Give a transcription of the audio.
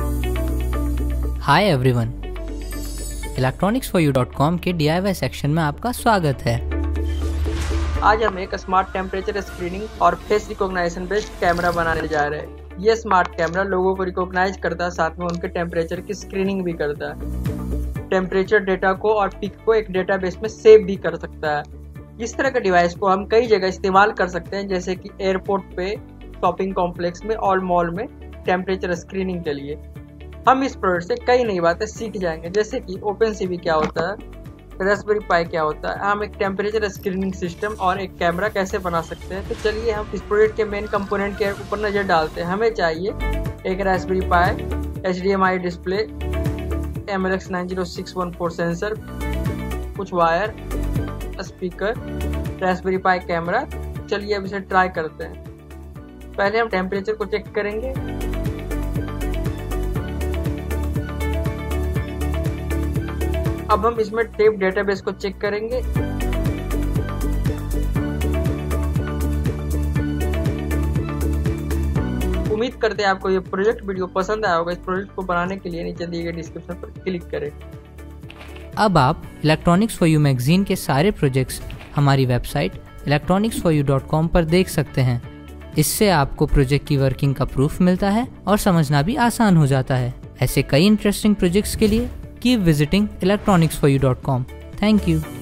Hi everyone electronicsforyou.com के D section में आपका स्वागत है। आज हम एक स्मार्ट टेम्परेचर स्क्रीनिंग और फेस रिकॉग्नाइजेशन बेस्ड कैमरा बनाने जा रहे हैं। ये स्मार्ट कैमरा लोगों को रिकॉग्नाइज करता है, साथ में उनके टेम्परेचर की स्क्रीनिंग भी करता है। टेम्परेचर डेटा को और पिक को एक डेटाबेस में सेव भी कर सकता है। इस तरह के डिवाइस को हम कई जगह इस्तेमाल कर सकते हैं, जैसे कि एयरपोर्ट पे शॉपिंग कॉम्प्लेक्स में, और मॉल में। टेम्परेचर स्क्रीनिंग के लिए, हम इस प्रोडक्ट से कई नई बातें सीख जाएँगे। जैसे कि ओपन सीवी क्या होता है रेसबेरी पाई क्या होता है, हम एक टेम्परेचर स्क्रीनिंग सिस्टम और एक कैमरा कैसे बना सकते हैं। तो चलिए हम इस प्रोडक्ट के मेन कंपोनेंट के ऊपर नज़र डालते हैं। हमें चाहिए एक raspberry pi H D M I display M L X nine zero six one four sensor कुछ wire speaker raspberry pi camera चलिए अब इसे ट्राई करते हैं। पहले हम टेम्परेचर को चेक करेंगे। अब हम इसमें टेप डेटाबेस को चेक करेंगे। उम्मीद करते हैं आपको ये प्रोजेक्ट वीडियो पसंद आया होगा। इस प्रोजेक्ट को बनाने के लिए नीचे दिए गए डिस्क्रिप्शन पर क्लिक करें। अब आप इलेक्ट्रॉनिक्स फॉर यू मैगजीन के सारे प्रोजेक्ट्स हमारी वेबसाइट electronicsforyou.com पर देख सकते हैं। इससे आपको प्रोजेक्ट की वर्किंग का प्रूफ मिलता है और समझना भी आसान हो जाता है। ऐसे कई इंटरेस्टिंग प्रोजेक्ट्स के लिए keep visiting electronicsforyou.com. Thank you.